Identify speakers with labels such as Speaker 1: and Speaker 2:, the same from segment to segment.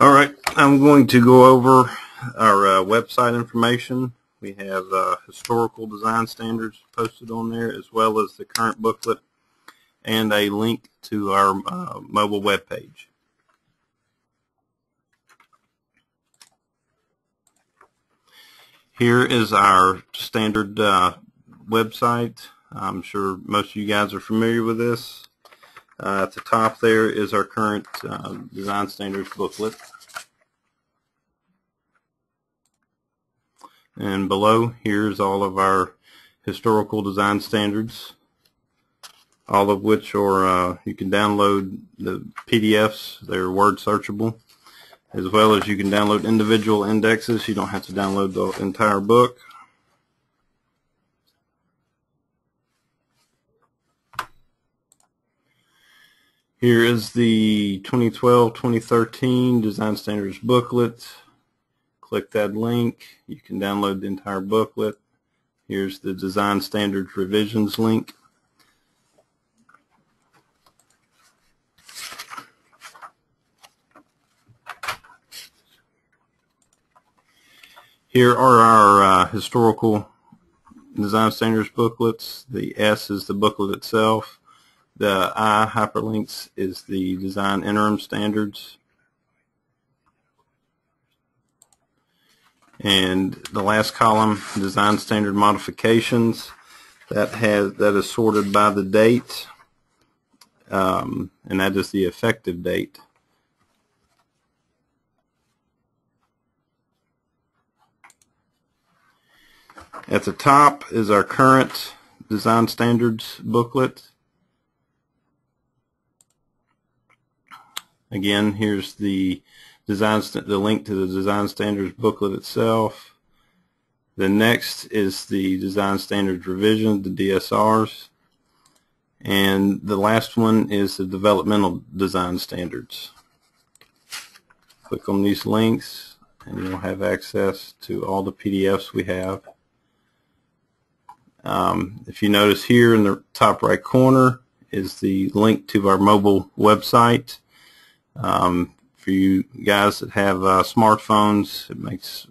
Speaker 1: All right, I'm going to go over our uh, website information. We have uh, historical design standards posted on there as well as the current booklet and a link to our uh, mobile web page. Here is our standard uh, website. I'm sure most of you guys are familiar with this. Uh, at the top there is our current uh, design standards booklet. And below here's all of our historical design standards, all of which are, uh, you can download the PDFs, they're word searchable as well as you can download individual indexes. You don't have to download the entire book. Here is the 2012-2013 Design Standards booklet. Click that link. You can download the entire booklet. Here's the Design Standards Revisions link. Here are our uh, historical design standards booklets. The S is the booklet itself. The I hyperlinks is the design interim standards. And the last column, design standard modifications, that has that is sorted by the date, um, and that is the effective date. At the top is our current design standards booklet. Again, here's the design the link to the design standards booklet itself. The next is the design standards revision, the DSRs. And the last one is the developmental design standards. Click on these links and you'll have access to all the PDFs we have. Um, if you notice here in the top right corner is the link to our mobile website. Um, for you guys that have uh, smartphones, it makes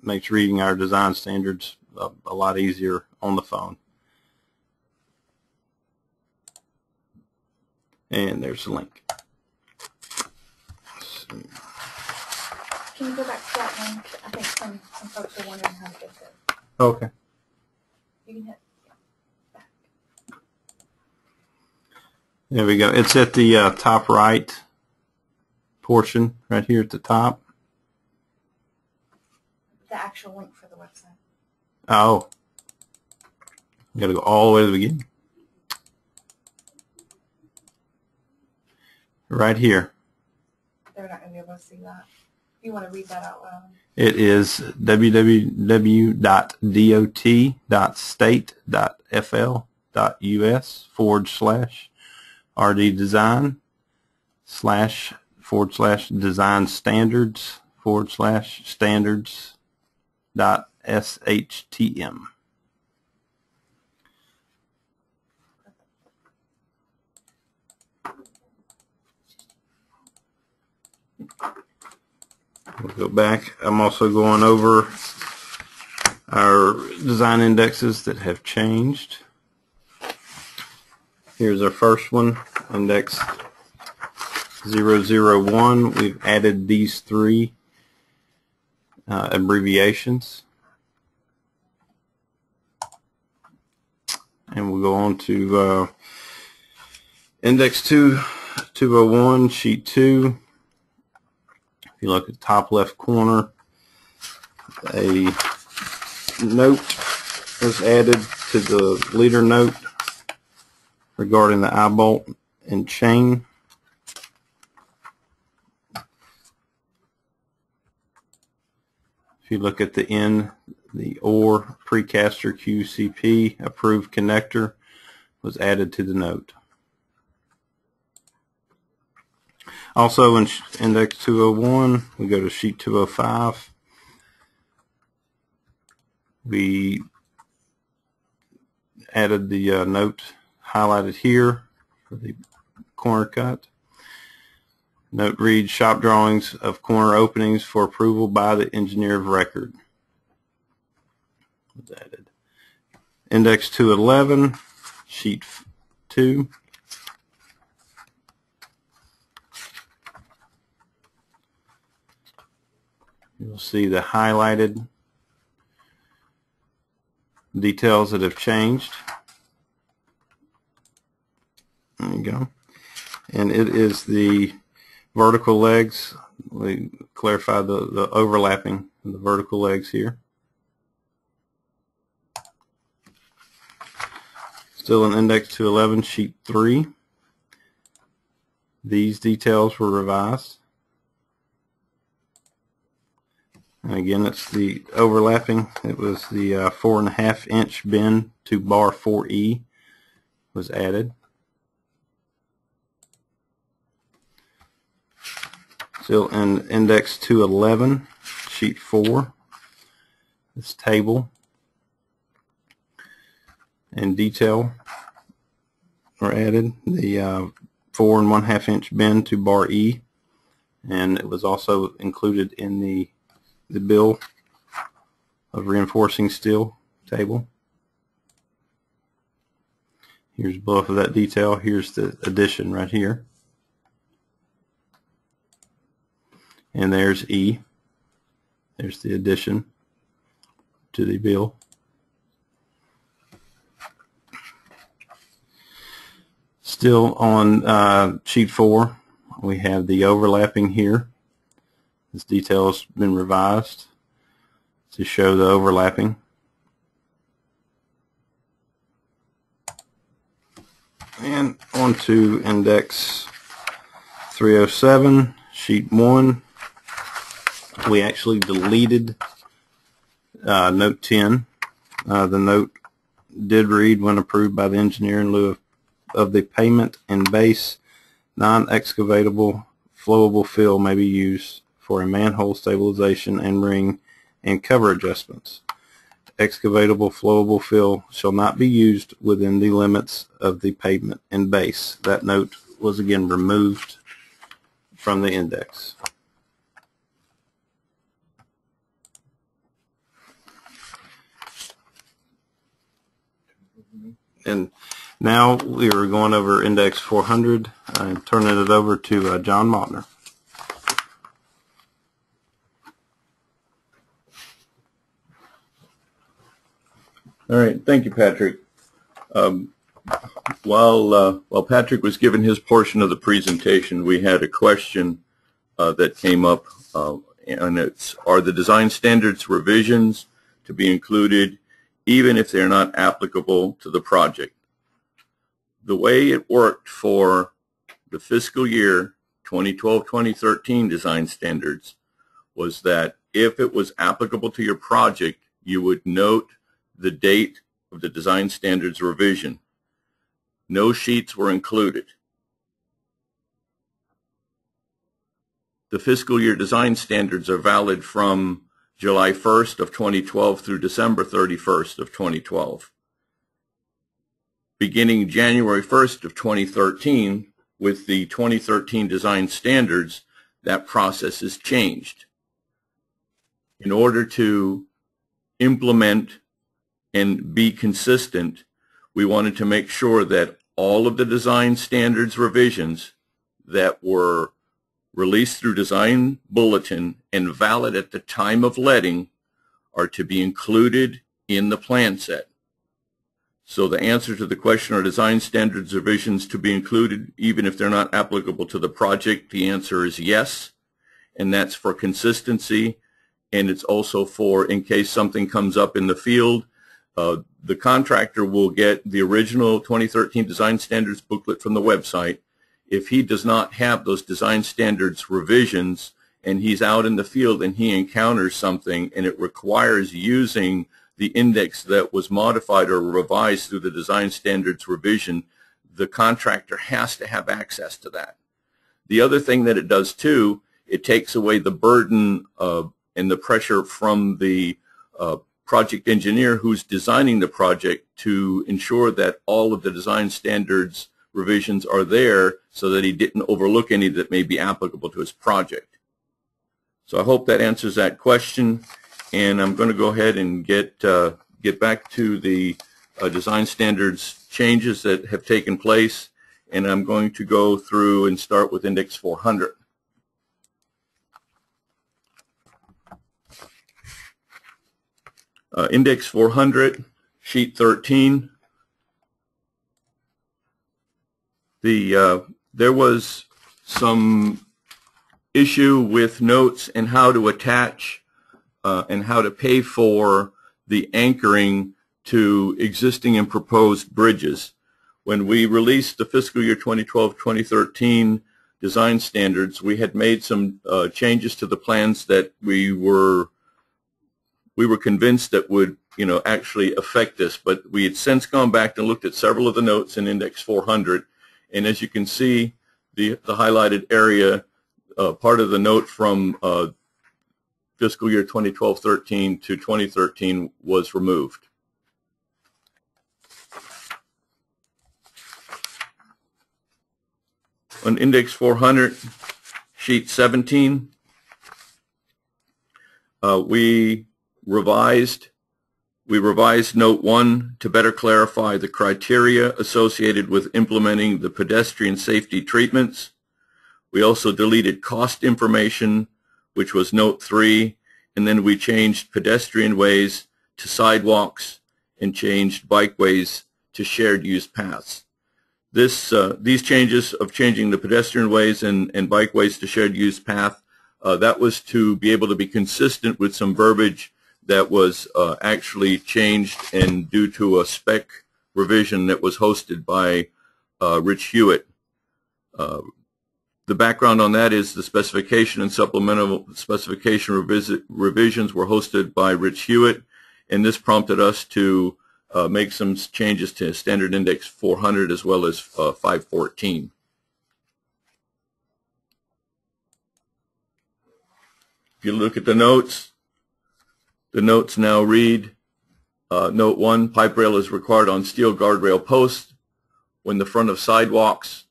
Speaker 1: makes reading our design standards a, a lot easier on the phone. And there's the link.
Speaker 2: Can you go back to that link? I think some, some folks are wondering how to get there.
Speaker 1: Okay.
Speaker 2: You can hit
Speaker 1: There we go. It's at the uh, top right portion, right here at the top.
Speaker 2: the actual link for the website.
Speaker 1: Oh. You gotta go all the way to the beginning. Right here.
Speaker 2: They're not going to be able to see that. You want to read that out loud?
Speaker 1: It is www.dot.state.fl.us forward slash RD design slash forward slash design standards forward slash standards dot SHTM. We'll go back. I'm also going over our design indexes that have changed. Here's our first one, index 001. We've added these three uh, abbreviations. And we'll go on to uh, index 2, 201, sheet 2. If you look at the top left corner, a note was added to the leader note regarding the eye bolt and chain. You look at the N, the OR Precaster QCP approved connector was added to the note. Also in index 201, we go to sheet 205. We added the uh, note highlighted here for the corner cut. Note reads shop drawings of corner openings for approval by the engineer of record. Added. Index 211, sheet 2. You'll see the highlighted details that have changed. There you go. And it is the vertical legs. We clarified the, the overlapping of the vertical legs here. Still in index 211, sheet 3. These details were revised. And again, it's the overlapping. It was the uh, four and a half inch bend to bar 4E was added. Still in index 211, sheet 4, this table and detail were added. The uh, four and one half inch bend to bar E, and it was also included in the the bill of reinforcing steel table. Here's both of that detail. Here's the addition right here. And there's E. There's the addition to the bill. Still on uh, sheet four, we have the overlapping here. This detail has been revised to show the overlapping. And on to index 307, sheet 1. We actually deleted uh, note 10. Uh, the note did read when approved by the engineer in lieu of, of the payment and base non-excavatable flowable fill may be used for a manhole stabilization and ring and cover adjustments. Excavatable flowable fill shall not be used within the limits of the pavement and base. That note was again removed from the index. And now we are going over index 400 and turning it over to uh, John Mautner.
Speaker 3: All right, thank you, Patrick. Um, while uh, while Patrick was giving his portion of the presentation, we had a question uh, that came up, uh, and it's: Are the design standards revisions to be included, even if they're not applicable to the project? The way it worked for the fiscal year 2012-2013 design standards was that if it was applicable to your project, you would note the date of the design standards revision. No sheets were included. The fiscal year design standards are valid from July 1st of 2012 through December 31st of 2012. Beginning January 1st of 2013, with the 2013 design standards, that process has changed. In order to implement and be consistent, we wanted to make sure that all of the design standards revisions that were released through design bulletin and valid at the time of letting are to be included in the plan set. So the answer to the question are design standards or revisions to be included even if they're not applicable to the project? The answer is yes. And that's for consistency. And it's also for in case something comes up in the field, uh, the contractor will get the original 2013 design standards booklet from the website. If he does not have those design standards revisions and he's out in the field and he encounters something and it requires using the index that was modified or revised through the design standards revision, the contractor has to have access to that. The other thing that it does too, it takes away the burden uh, and the pressure from the uh, project engineer who's designing the project to ensure that all of the design standards revisions are there so that he didn't overlook any that may be applicable to his project. So I hope that answers that question. And I'm going to go ahead and get, uh, get back to the uh, design standards changes that have taken place. And I'm going to go through and start with index 400. Uh, index 400, sheet 13. The, uh, there was some issue with notes and how to attach uh, and how to pay for the anchoring to existing and proposed bridges. When we released the fiscal year 2012-2013 design standards, we had made some uh, changes to the plans that we were we were convinced that would you know actually affect this. But we had since gone back and looked at several of the notes in Index 400, and as you can see, the the highlighted area, uh, part of the note from uh, fiscal year 2012-13 to 2013 was removed. On index 400, sheet 17, uh, we revised we revised note 1 to better clarify the criteria associated with implementing the pedestrian safety treatments. We also deleted cost information, which was note 3, and then we changed pedestrian ways to sidewalks and changed bikeways to shared use paths. This, uh, these changes of changing the pedestrian ways and, and bikeways to shared use path, uh, that was to be able to be consistent with some verbiage that was uh, actually changed and due to a spec revision that was hosted by uh, Rich Hewitt. Uh, the background on that is the specification and supplemental specification revisions were hosted by Rich Hewitt, and this prompted us to uh, make some changes to standard index 400 as well as uh, 514. If you look at the notes, the notes now read, uh, Note 1, pipe rail is required on steel guardrail posts when the front of sidewalks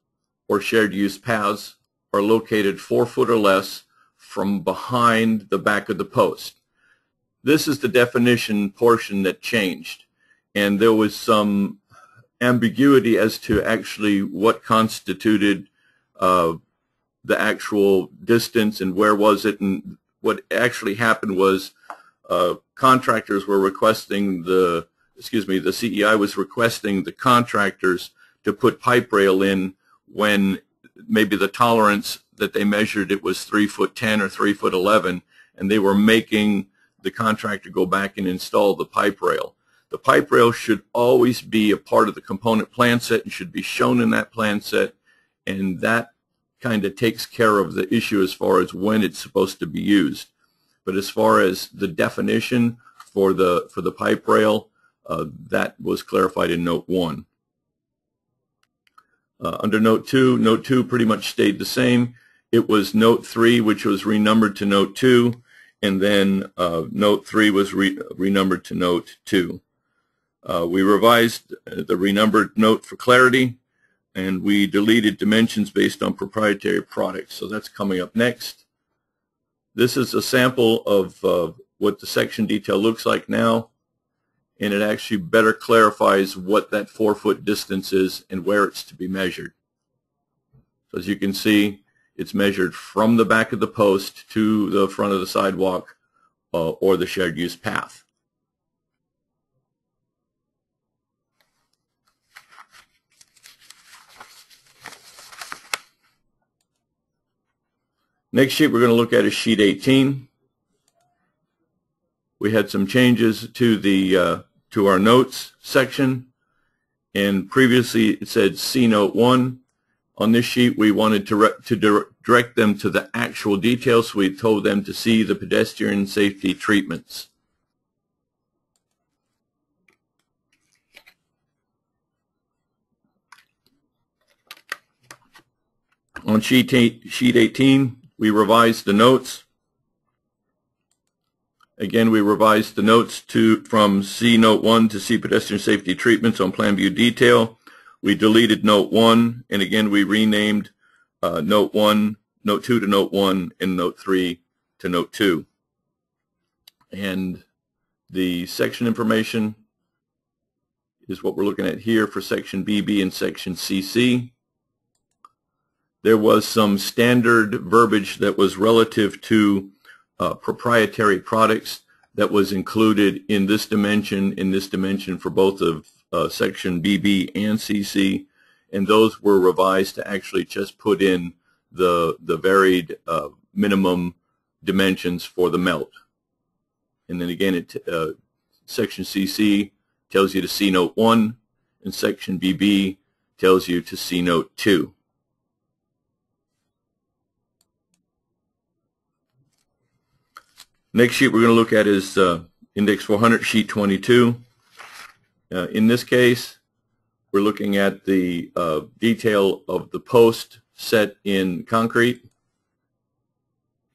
Speaker 3: or shared use paths are located 4 foot or less from behind the back of the post. This is the definition portion that changed, and there was some ambiguity as to actually what constituted uh, the actual distance and where was it, and what actually happened was uh, contractors were requesting the, excuse me, the CEI was requesting the contractors to put pipe rail in when maybe the tolerance that they measured it was 3 foot 10 or 3 foot 11 and they were making the contractor go back and install the pipe rail. The pipe rail should always be a part of the component plan set and should be shown in that plan set and that kind of takes care of the issue as far as when it's supposed to be used. But as far as the definition for the for the pipe rail, uh, that was clarified in Note 1. Uh, under Note 2, Note 2 pretty much stayed the same. It was Note 3, which was renumbered to Note 2, and then uh, Note 3 was re renumbered to Note 2. Uh, we revised the renumbered note for clarity, and we deleted dimensions based on proprietary products. So that's coming up next. This is a sample of uh, what the section detail looks like now, and it actually better clarifies what that four-foot distance is and where it's to be measured. So as you can see, it's measured from the back of the post to the front of the sidewalk uh, or the shared use path. Next sheet we're going to look at is sheet 18. We had some changes to the uh, to our notes section, and previously it said C note 1. On this sheet we wanted to, to direct them to the actual details, we told them to see the pedestrian safety treatments. On sheet, sheet 18, we revised the notes. Again, we revised the notes to from C Note 1 to C Pedestrian Safety Treatments on Plan View Detail. we deleted note 1, and again we renamed uh, note 1, note 2 to note 1, and note 3 to note 2. And the section information is what we're looking at here for section BB and section CC. There was some standard verbiage that was relative to uh, proprietary products that was included in this dimension, in this dimension for both of uh, section BB and CC, and those were revised to actually just put in the, the varied uh, minimum dimensions for the melt. And then again, it, uh, section CC tells you to C note 1, and section BB tells you to C note 2. Next sheet we're going to look at is uh, Index 400, Sheet 22. Uh, in this case, we're looking at the uh, detail of the post set in concrete.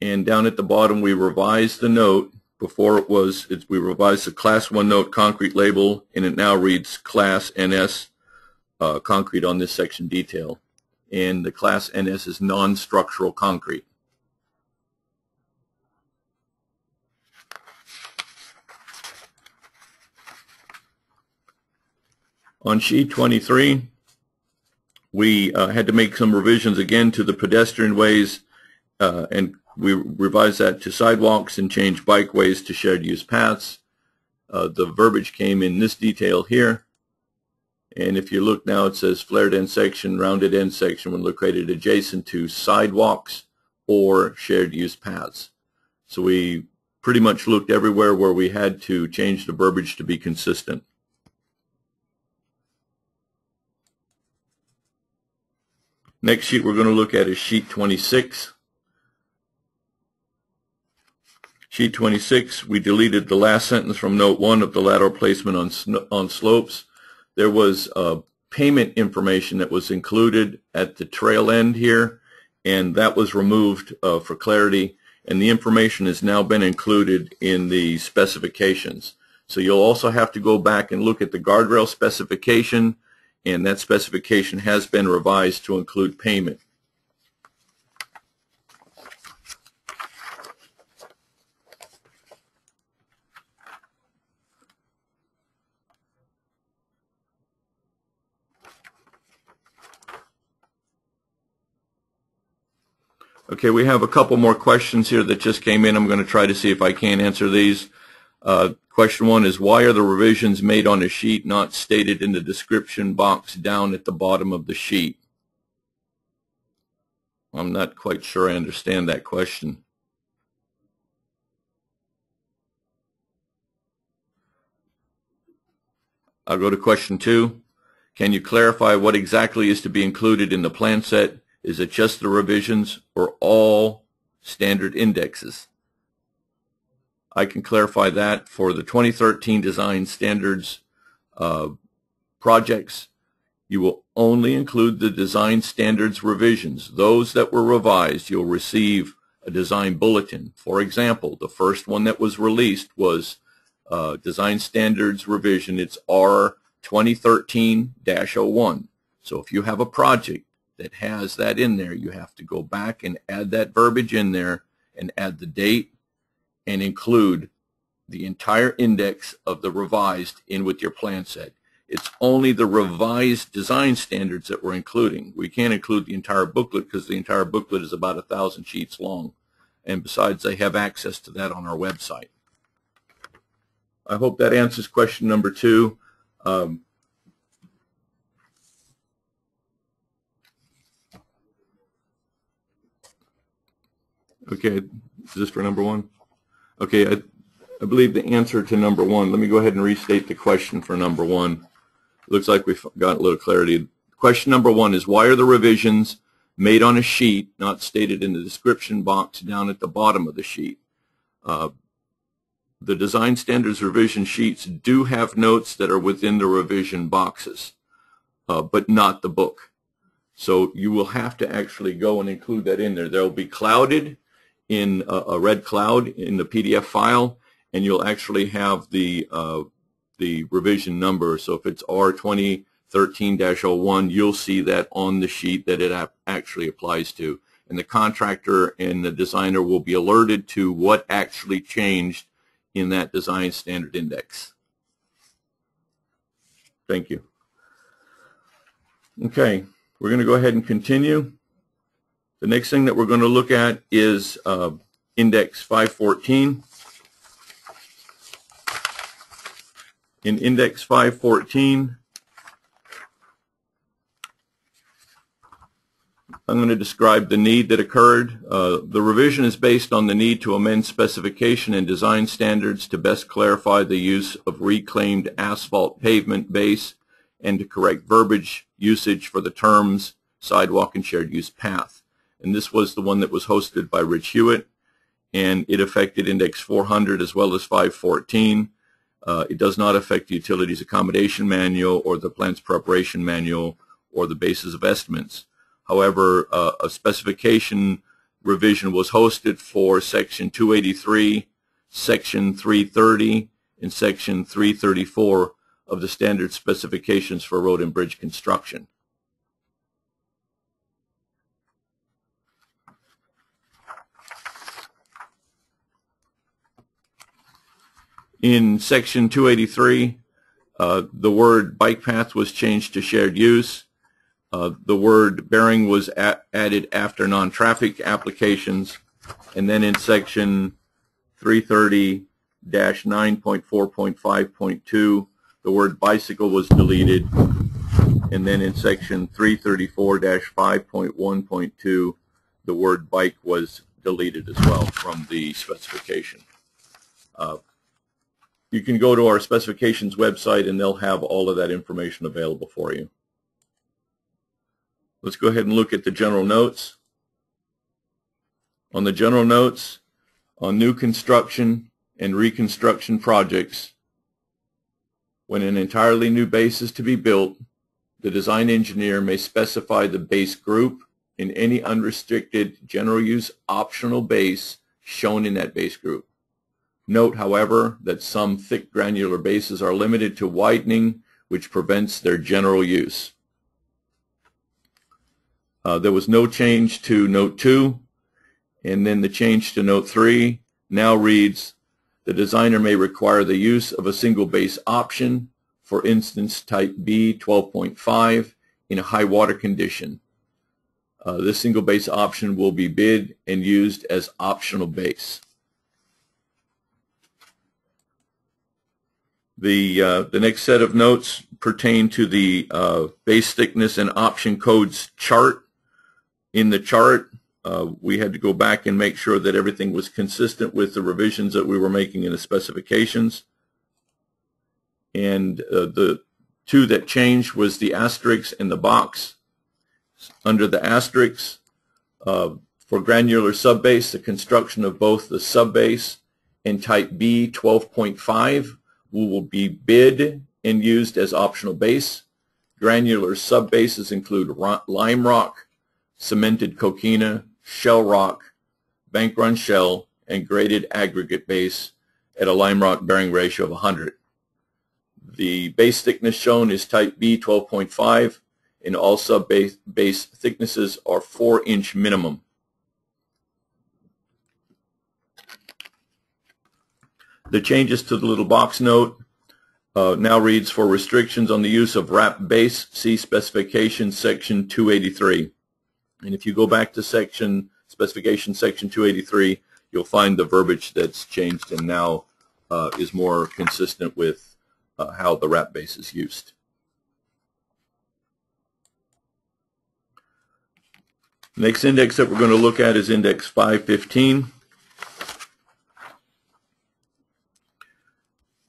Speaker 3: And down at the bottom, we revised the note. Before it was, it, we revised the Class 1 note concrete label, and it now reads Class NS uh, concrete on this section detail. And the Class NS is non-structural concrete. On sheet 23, we uh, had to make some revisions again to the pedestrian ways uh, and we revised that to sidewalks and changed bikeways to shared use paths. Uh, the verbiage came in this detail here. And if you look now, it says flared end section, rounded end section when located adjacent to sidewalks or shared use paths. So we pretty much looked everywhere where we had to change the verbiage to be consistent. Next sheet we're going to look at is sheet 26. Sheet 26, we deleted the last sentence from note 1 of the lateral placement on, on slopes. There was uh, payment information that was included at the trail end here, and that was removed uh, for clarity, and the information has now been included in the specifications. So you'll also have to go back and look at the guardrail specification and that specification has been revised to include payment. Okay, we have a couple more questions here that just came in. I'm going to try to see if I can answer these. Uh, question one is why are the revisions made on a sheet not stated in the description box down at the bottom of the sheet? I'm not quite sure I understand that question. I'll go to question two. Can you clarify what exactly is to be included in the plan set? Is it just the revisions or all standard indexes? I can clarify that for the 2013 design standards uh, projects. You will only include the design standards revisions. Those that were revised, you'll receive a design bulletin. For example, the first one that was released was uh, design standards revision. It's R 2013-01. So if you have a project that has that in there, you have to go back and add that verbiage in there and add the date and include the entire index of the revised in with your plan set. It's only the revised design standards that we're including. We can't include the entire booklet because the entire booklet is about a thousand sheets long. And besides, they have access to that on our website. I hope that answers question number two. Um, okay, is this for number one? Okay, I, I believe the answer to number one, let me go ahead and restate the question for number one. Looks like we've got a little clarity. Question number one is why are the revisions made on a sheet not stated in the description box down at the bottom of the sheet? Uh, the design standards revision sheets do have notes that are within the revision boxes, uh, but not the book. So you will have to actually go and include that in there. They'll be clouded in a, a, red cloud in the PDF file, and you'll actually have the uh, the revision number. So if it's R2013 13-01, you'll see that on the sheet that it actually applies to. And the contractor and the designer will be alerted to what actually changed in that design standard index. Thank you. Okay, we're going to go ahead and continue. The next thing that we're going to look at is uh, Index 514. In Index 514, I'm going to describe the need that occurred. Uh, the revision is based on the need to amend specification and design standards to best clarify the use of reclaimed asphalt pavement base and to correct verbiage usage for the terms sidewalk and shared use path. And this was the one that was hosted by Rich Hewitt, and it affected Index 400 as well as 514. Uh, it does not affect the Utilities Accommodation Manual or the Plans Preparation Manual or the basis of estimates. However, uh, a specification revision was hosted for Section 283, Section 330, and Section 334 of the standard specifications for road and bridge construction. In Section 283, uh, the word bike path was changed to shared use. Uh, the word bearing was added after non-traffic applications. And then in section 330-9.4.5.2, the word bicycle was deleted. And then in section 334-5.1.2, the word bike was deleted as well from the specification. Uh, You can go to our specifications website and they'll have all of that information available for you. Let's go ahead and look at the general notes. On the general notes, on new construction and reconstruction projects, when an entirely new base is to be built, the design engineer may specify the base group in any unrestricted general use optional base shown in that base group. Note, however, that some thick granular bases are limited to widening, which prevents their general use. Uh, there was no change to note 2, and then the change to note 3 now reads, the designer may require the use of a single base option, for instance type B 12.5, in a high water condition. Uh, this single base option will be bid and used as optional base. The, uh, the next set of notes pertain to the uh, base thickness and option codes chart. In the chart, uh, we had to go back and make sure that everything was consistent with the revisions that we were making in the specifications. And uh, the two that changed was the asterisk and the box. Under the asterisk, uh, for granular subbase, the construction of both the subbase and type B 12.5 will be bid and used as optional base. Granular subbases include lime rock, cemented coquina, shell rock, bank run shell, and graded aggregate base at a lime rock bearing ratio of 100. The base thickness shown is type B 12.5 and all subbase base thicknesses are 4 inch minimum. The changes to the little box note uh, now reads for restrictions on the use of RAP base, see specification section 283. And if you go back to section specification section 283, you'll find the verbiage that's changed and now uh, is more consistent with uh, how the RAP base is used. Next index that we're going to look at is index 515.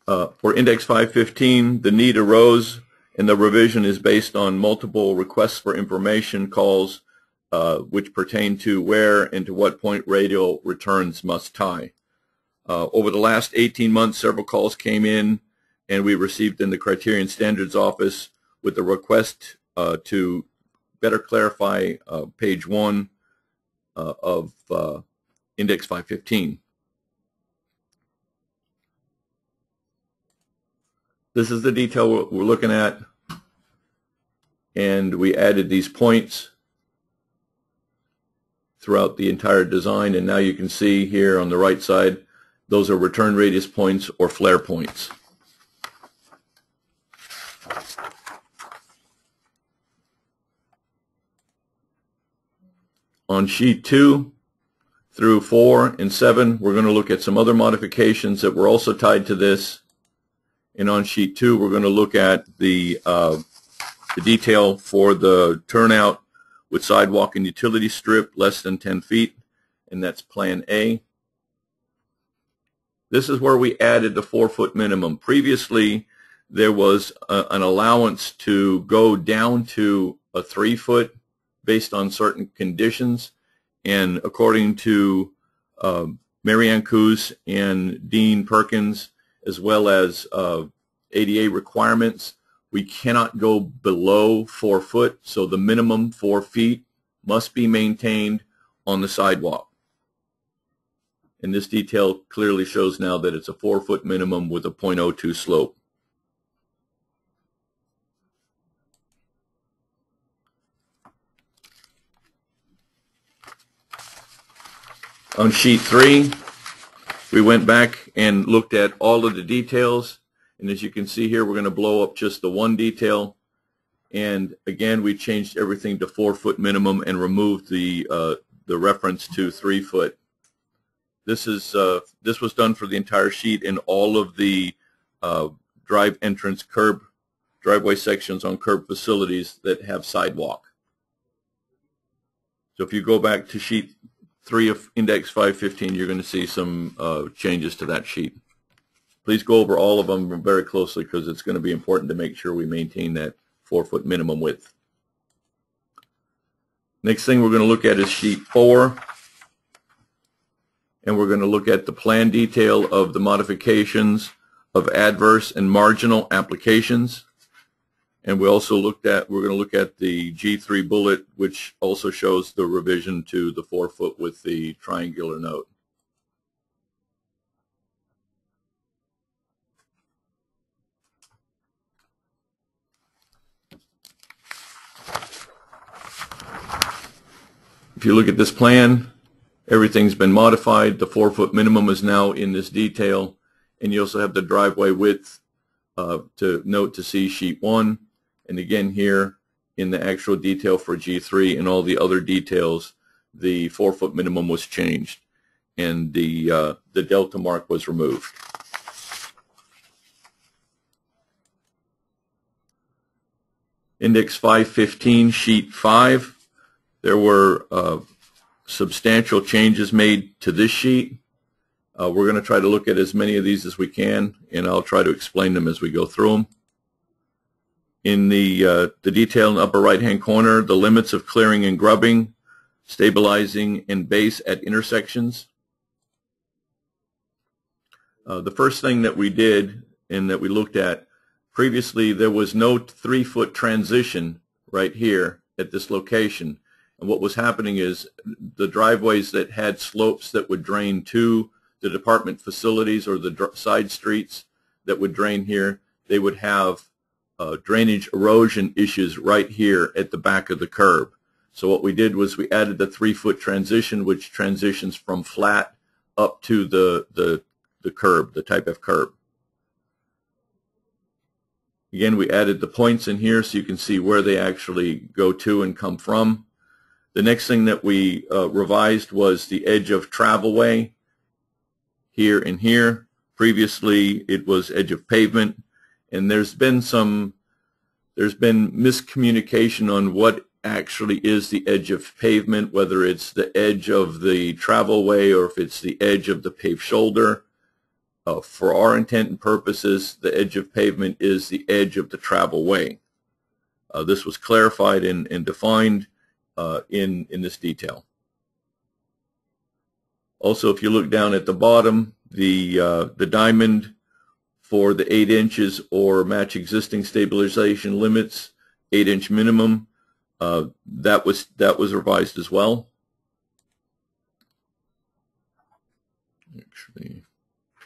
Speaker 3: Uh, for Index 515, the need arose and the revision is based on multiple requests for information calls uh, which pertain to where and to what point radial returns must tie. Uh, over the last 18 months, several calls came in and we received in the Criterion Standards Office with a request uh, to better clarify uh, page one uh, of Index 515. This is the detail we're looking at. and we added these points throughout the entire design and now you can see here on the right side those are return radius points or flare points. On sheet 2 through 4 and 7 we're going to look at some other modifications that were also tied to this and on sheet 2 we're going to look at the, uh, the detail for the turnout with sidewalk and utility strip less than 10 feet and that's plan A. This is where we added the four foot minimum. Previously, there was a, an allowance to go down to a three foot based on certain conditions. And according to uh, Marianne Coos and Dean Perkins, as well as uh, ADA requirements, we cannot go below four foot. So the minimum four feet must be maintained on the sidewalk. And this detail clearly shows now that it's a four foot minimum with a 0.02 slope. On sheet three, we went back and looked at all of the details. And as you can see here, we're going to blow up just the one detail. And again, we changed everything to four foot minimum and removed the, uh, the reference to three foot. This is uh, this was done for the entire sheet in all of the uh, drive entrance curb driveway sections on curb facilities that have sidewalk. So if you go back to sheet three of index 515, you're going to see some uh, changes to that sheet. Please go over all of them very closely because it's going to be important to make sure we maintain that four foot minimum width. Next thing we're going to look at is sheet four and we're going to look at the plan detail of the modifications of adverse and marginal applications. And we also looked at, we're going to look at the G3 bullet, which also shows the revision to the four foot with the triangular note. If you look at this plan, Everything's been modified. The four foot minimum is now in this detail. And you also have the driveway width uh, to note to see sheet one. And again here in the actual detail for G3 and all the other details, the four foot minimum was changed and the, uh, the delta mark was removed. Index 515, sheet 5, there were uh, substantial changes made to this sheet. Uh, we're going to try to look at as many of these as we can, and I'll try to explain them as we go through them. In the, uh, the detail in the upper right-hand corner, the limits of clearing and grubbing, stabilizing and base at intersections. Uh, the first thing that we did and that we looked at, previously there was no three-foot transition right here at this location. And what was happening is the driveways that had slopes that would drain to the department facilities or the side streets that would drain here, they would have uh, drainage erosion issues right here at the back of the curb. So what we did was we added the three-foot transition, which transitions from flat up to the, the, the curb, the type of curb. Again, we added the points in here so you can see where they actually go to and come from. The next thing that we uh, revised was the edge of travelway here and here. Previously, it was edge of pavement, and there's been some there's been miscommunication on what actually is the edge of pavement, whether it's the edge of the travelway or if it's the edge of the paved shoulder. Uh, for our intent and purposes, the edge of pavement is the edge of the travelway. Uh, this was clarified and, and defined uh, in, in this detail. Also, if you look down at the bottom, the, uh, the diamond for the 8 inches or match existing stabilization limits, 8 inch minimum, uh, that was that was revised as well. Actually,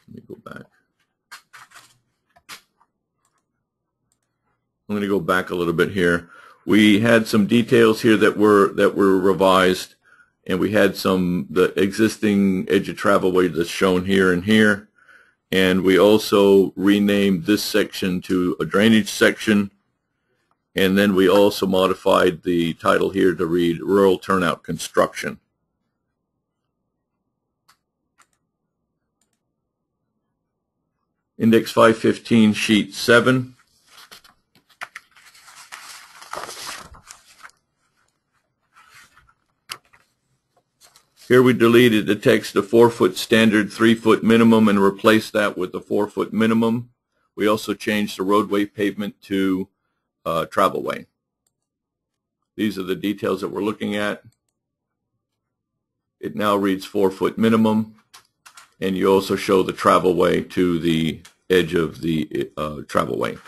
Speaker 3: let me go back. I'm going to go back a little bit here. we had some details here that were that were revised, and we had some the existing edge of travelway that's shown here and here, and we also renamed this section to a drainage section, and then we also modified the title here to read rural turnout construction. Index 515, sheet 7. Here we deleted the text of four-foot standard, three-foot minimum, and replaced that with the four-foot minimum. We also changed the roadway pavement to uh, travelway. These are the details that we're looking at. It now reads four-foot minimum, and you also show the travelway to the edge of the uh, travelway.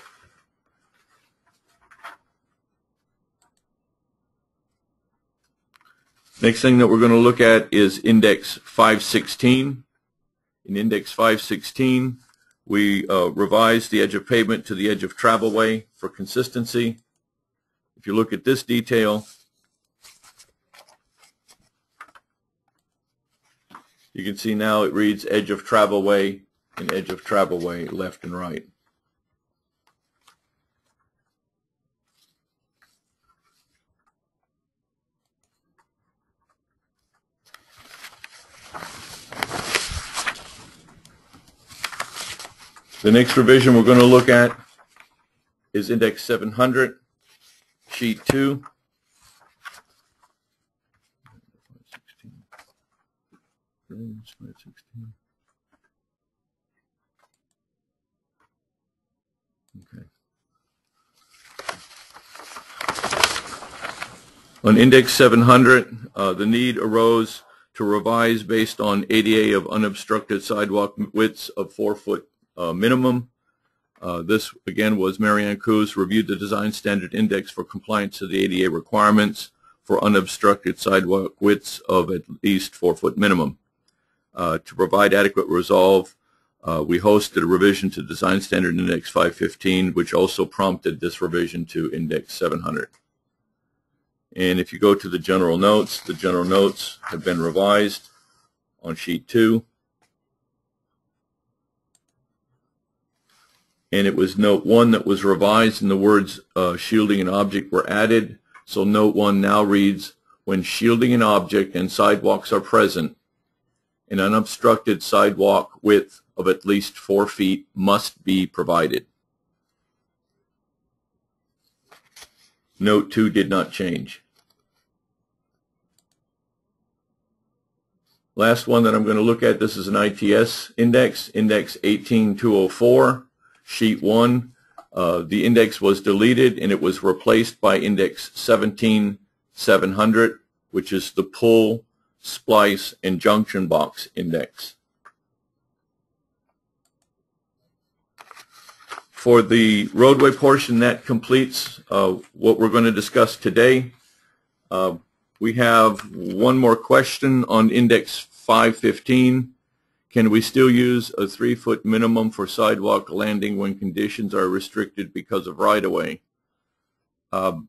Speaker 3: Next thing that we're going to look at is index 516. In index 516, we uh, the edge of pavement to the edge of travelway for consistency. If you look at this detail, you can see now it reads edge of travelway and edge of travelway left and right. The next revision we're going to look at is index 700, sheet 2. Okay. On index 700, uh, the need arose to revise based on ADA of unobstructed sidewalk widths of four foot minimum. Uh, this, again, was Marianne Coos reviewed the design standard index for compliance to the ADA requirements for unobstructed sidewalk widths of at least four-foot minimum. Uh, to provide adequate resolve, uh, we hosted a revision to Design Standard Index 515, which also prompted this revision to Index 700. And if you go to the general notes, the general notes have been revised on sheet two. And it was note one that was revised and the words uh, shielding an object were added. So note one now reads, when shielding an object and sidewalks are present, an unobstructed sidewalk width of at least four feet must be provided. Note two did not change. Last one that I'm going to look at, this is an ITS index, index 18204 sheet 1. Uh, the index was deleted and it was replaced by index 17700, which is the pull, splice, and junction box index. For the roadway portion, that completes uh, what we're going to discuss today. Uh, we have one more question on index 515. Can we still use a three-foot minimum for sidewalk landing when conditions are restricted because of right-of-way? Um,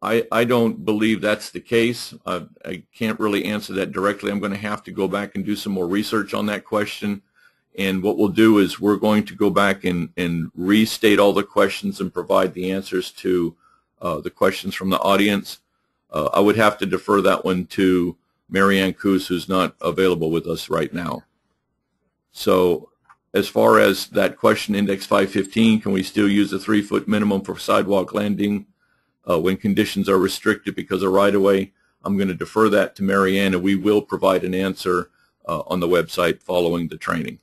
Speaker 3: I, I don't believe that's the case. Uh, I can't really answer that directly. I'm going to have to go back and do some more research on that question. And what we'll do is we're going to go back and, and restate all the questions and provide the answers to uh, the questions from the audience. Uh, I would have to defer that one to Marianne Coos, who's not available with us right now. So as far as that question, Index 515, can we still use a three-foot minimum for sidewalk landing uh, when conditions are restricted because of right-of-way? I'm going to defer that to Marianne, and we will provide an answer uh, on the website following the training.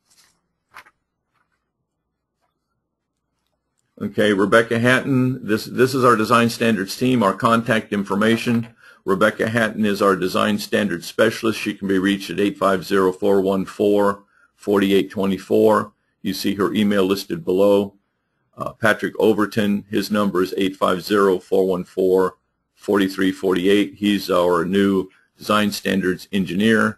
Speaker 3: Okay, Rebecca Hatton, this, this is our design standards team, our contact information. Rebecca Hatton is our design standards specialist. She can be reached at 850-414-4824. You see her email listed below. Uh, Patrick Overton, his number is 850-414-4348. He's our new design standards engineer.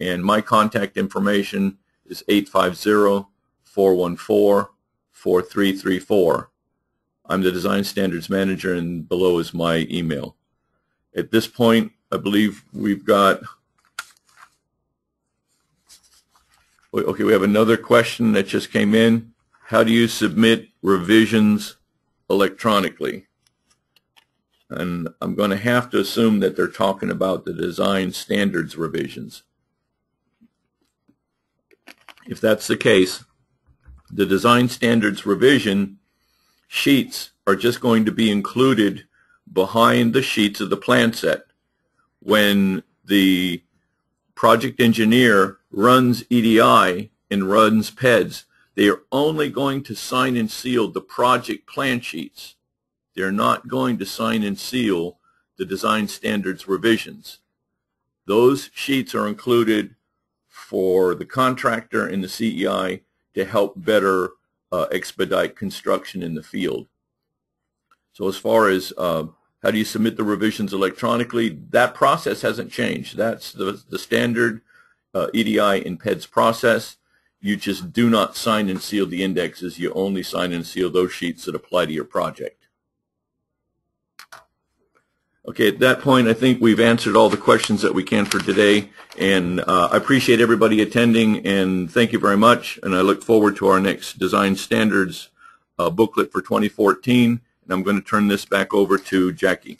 Speaker 3: And my contact information is 850-414-4334. I'm the design standards manager and below is my email. At this point, I believe we've got, okay, we have another question that just came in. How do you submit revisions electronically? And I'm going to have to assume that they're talking about the design standards revisions. If that's the case, the design standards revision sheets are just going to be included behind the sheets of the plan set. When the project engineer runs EDI and runs PEDS, they are only going to sign and seal the project plan sheets. They're not going to sign and seal the design standards revisions. Those sheets are included for the contractor and the CEI to help better uh, expedite construction in the field. So as far as uh, how do you submit the revisions electronically, that process hasn't changed. That's the, the standard uh, EDI and PEDS process. You just do not sign and seal the indexes. You only sign and seal those sheets that apply to your project. Okay, at that point, I think we've answered all the questions that we can for today, and uh, I appreciate everybody attending, and thank you very much, and I look forward to our next Design Standards uh, booklet for 2014, and I'm going to turn this back over to Jackie.